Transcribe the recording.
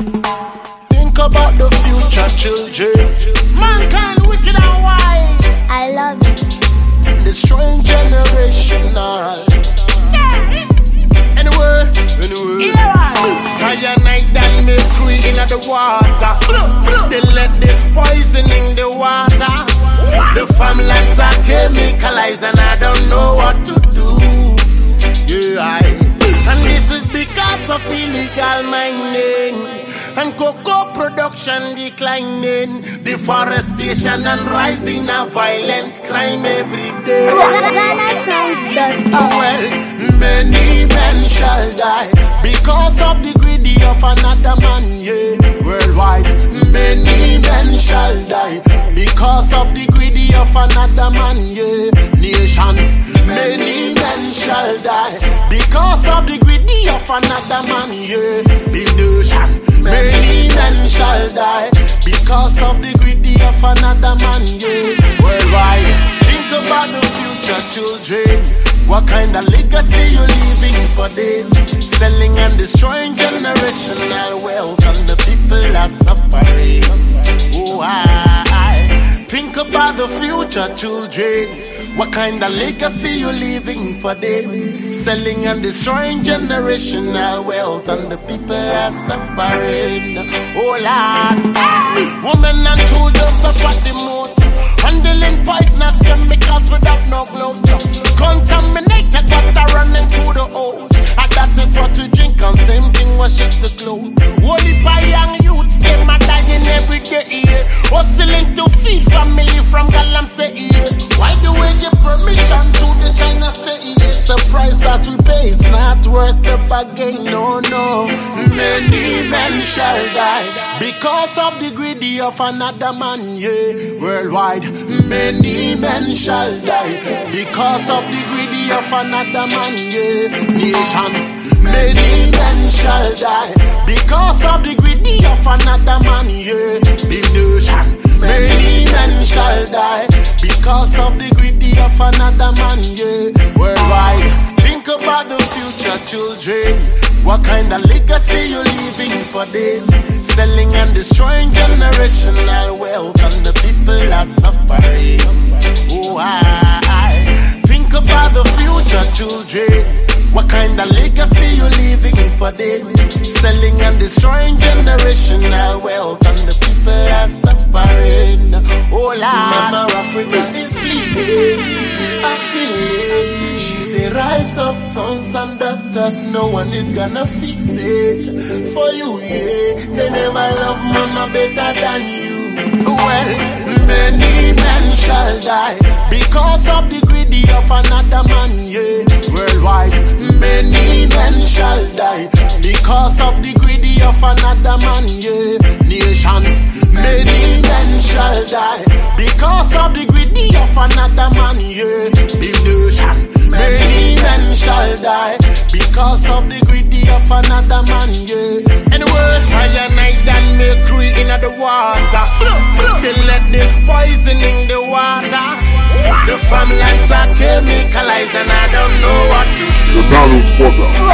Think about the future children. Mankind wicked and wise. I love it. Destroying generational. Anyway, anyway. Cyanide and mercury in the water. They let this poison in the water. The farmlands are chemicalized and I don't know what to do. Of illegal mining and cocoa production declining, deforestation and rising of violent crime every day. Well, many men shall die because of the greedy of another man, yeah. Worldwide, many men shall die because of the greedy of another man, yeah. Nations, many men shall die because of the greedy of another man, yeah. Nation, many men shall die because of the greedy of another man, yeah. Worldwide, think about the future children. What kind of legacy you leaving for them? Selling and destroying generational wealth, and the people are suffering. Oh, I, I think about the future children. What kind of legacy you leaving for them? Selling and destroying generational wealth, and the people are suffering. Oh, Lord. Women and children suffer the most. Handling poisonous chemicals without no gloves. Contaminated water running through the hose. And that is what we drink and same thing washes the clothes. Holy by young youths, them are dying every day. Hustling to feed family from Galam bargain, no, no. Many men shall die because of the greedy of another man, yeah. Worldwide, many men shall die because of the greedy of another man, yeah. Nations, many men shall die because of the greedy of another man, yeah. The many men shall die because of the greedy of another man, yeah. Worldwide, about the future children. What kind of legacy you leaving for them? Selling and destroying generational wealth, and the people are suffering. Oh, I, I think about the future children. What kind of legacy you leaving for them? Selling and destroying generational wealth, and the people are suffering. Oh, Lord. Mama Africa is bleeding. I feel it. Rise up, sons and daughters. No one is gonna fix it for you, yeah. They never love mama better than you. Well, many men shall die because of the greedy of another man, yeah. Worldwide, many men shall die because of the greedy of another man, yeah. Nations, many men shall die because of the greedy of another man, yeah. The because of the greedy of another man, yeah. Anyway, cyanide and mercury in the water. They let this poisoning the water. The farmlands are chemicalized and I don't know what to do. The Donald's.